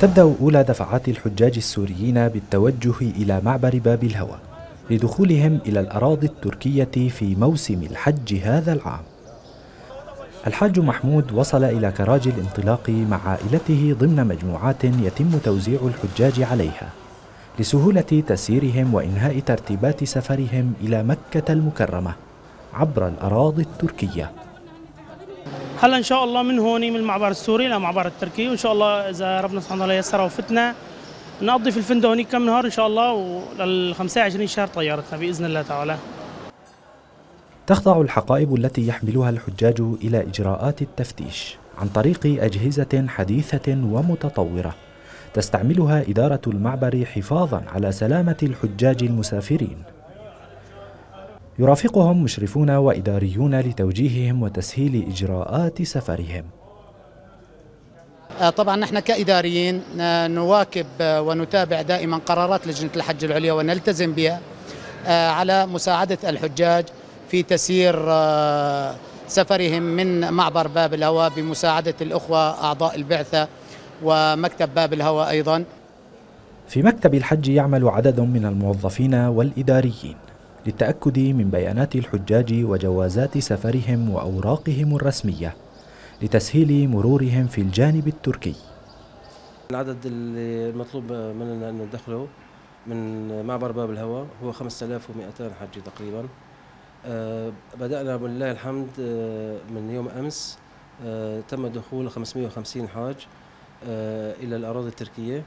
تبدأ أولى دفعات الحجاج السوريين بالتوجه إلى معبر باب الهوى لدخولهم إلى الأراضي التركية في موسم الحج هذا العام. الحاج محمود وصل إلى كراج الانطلاق مع عائلته ضمن مجموعات يتم توزيع الحجاج عليها لسهولة تسييرهم وإنهاء ترتيبات سفرهم إلى مكة المكرمة عبر الأراضي التركية. هلا إن شاء الله من هون من المعبر السوري إلى المعبر التركي وإن شاء الله إذا ربنا سبحانه وتعالى يسر وفتنا نقضي في الفندق هونيك كم نهار إن شاء الله ولل 25 شهر طيارتنا بإذن الله تعالى. تخضع الحقائب التي يحملها الحجاج إلى إجراءات التفتيش عن طريق أجهزة حديثة ومتطورة تستعملها إدارة المعبر حفاظا على سلامة الحجاج المسافرين. يرافقهم مشرفون وإداريون لتوجيههم وتسهيل إجراءات سفرهم. آه، طبعا نحن كإداريين آه، نواكب آه، ونتابع دائما قرارات لجنة الحج العليا ونلتزم بها على مساعدة الحجاج في تسيير سفرهم من معبر باب الهوى بمساعدة الأخوة أعضاء البعثة ومكتب باب الهوى أيضا. في مكتب الحج يعمل عدد من الموظفين والإداريين. للتأكد من بيانات الحجاج وجوازات سفرهم وأوراقهم الرسمية لتسهيل مرورهم في الجانب التركي. العدد المطلوب مننا أن ندخله من معبر باب الهواء هو 5200 حج تقريبا. أه بدأنا بالله الحمد أه من يوم أمس أه تم دخول 550 حاج إلى الأراضي التركية.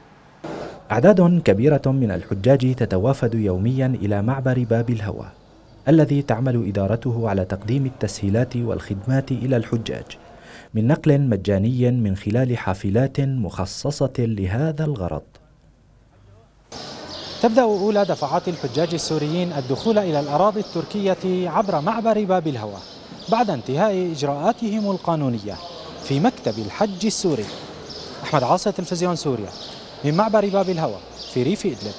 أعداد كبيرة من الحجاج تتوافد يوميا إلى معبر باب الهوى الذي تعمل إدارته على تقديم التسهيلات والخدمات إلى الحجاج من نقل مجاني من خلال حافلات مخصصة لهذا الغرض. تبدأ أولى دفعات الحجاج السوريين الدخول إلى الأراضي التركية عبر معبر باب الهوى بعد انتهاء إجراءاتهم القانونية في مكتب الحج السوري. أحمد عاصي تلفزيون سوريا. من معبر باب الهوى في ريف إدلب.